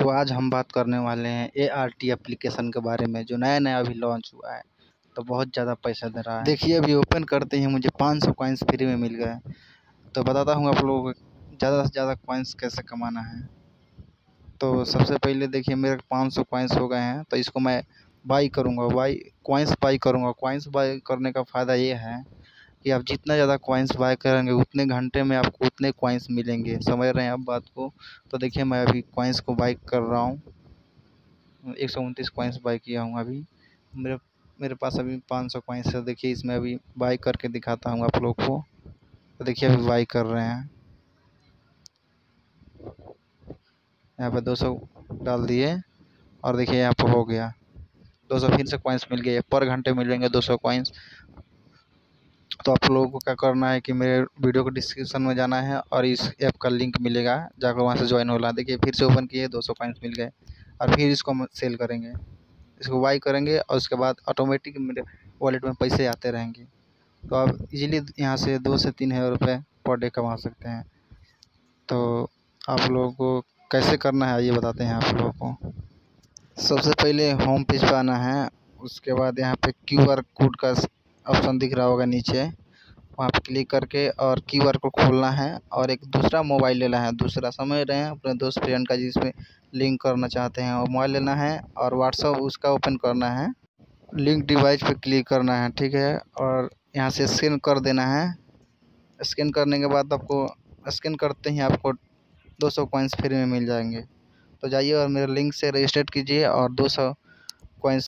तो आज हम बात करने वाले हैं ए आर टी एप्लीकेशन के बारे में, जो नया नया अभी लॉन्च हुआ है। तो बहुत ज़्यादा पैसा दे रहा है। देखिए, अभी ओपन करते ही मुझे पाँच सौ कॉइन्स फ्री में मिल गए। तो बताता हूँ आप लोगों को ज़्यादा से ज़्यादा कॉइन्स कैसे कमाना है। तो सबसे पहले देखिए, मेरे पाँच सौ कॉइन्स हो गए हैं तो इसको मैं बाई करूँगा। बाई कॉइन्स बाई करूँगा। कॉइन्स बाई करने का फ़ायदा ये है कि आप जितना ज़्यादा कॉइन्स बाय करेंगे, उतने घंटे में आपको उतने कॉइन्स मिलेंगे। समझ रहे हैं आप बात को? तो देखिए, मैं अभी कॉइन्स को बाई कर रहा हूँ। एक सौ उनतीस कॉइन्स बाई किया हूँ अभी। मेरे मेरे पास अभी पाँच सौ कॉइन्स है। देखिए, इसमें अभी बाई करके दिखाता हूँ आप लोग को। तो देखिए, अभी बाई कर रहे हैं। यहाँ पर दो सौ डाल दिए। और देखिए, यहाँ पर हो गया। दो सौ फिर से कॉइन्स मिल गए। पर घंटे मिलेंगे दो सौ कॉइन्स तो आप लोगों को क्या करना है कि मेरे वीडियो को डिस्क्रिप्शन में जाना है और इस ऐप का लिंक मिलेगा, जाकर वहाँ से ज्वाइन होना देखिए, फिर से ओपन किए, दो सौ कॉइन्स मिल गए और फिर इसको हम सेल करेंगे। इसको बाई करेंगे और उसके बाद ऑटोमेटिक मेरे वॉलेट में पैसे आते रहेंगे। तो आप इजीली यहाँ से दो से तीन हज़ार रुपये पर डे कमा सकते हैं। तो आप लोगों को कैसे करना है ये बताते हैं आप लोगों को। सबसे पहले होम पेज पर आना है, उसके बाद यहाँ पे क्यू आर कोड का ऑप्शन दिख रहा होगा नीचे। वहाँ पे क्लिक करके और कीवर्ड को खोलना है और एक दूसरा मोबाइल लेना है। दूसरा समझ रहे हैं? अपने दोस्त फ्रेंड का जिसमें लिंक करना चाहते हैं, वो मोबाइल लेना है और व्हाट्सअप उसका ओपन करना है। लिंक डिवाइस पे क्लिक करना है, ठीक है? और यहाँ से स्कैन कर देना है। स्कैन करने के बाद आपको स्कैन करते ही आपको दो सौ कॉइन्स फ्री में मिल जाएँगे। तो जाइए और मेरे लिंक से रजिस्टर्ड कीजिए और दो सौ कॉइन्स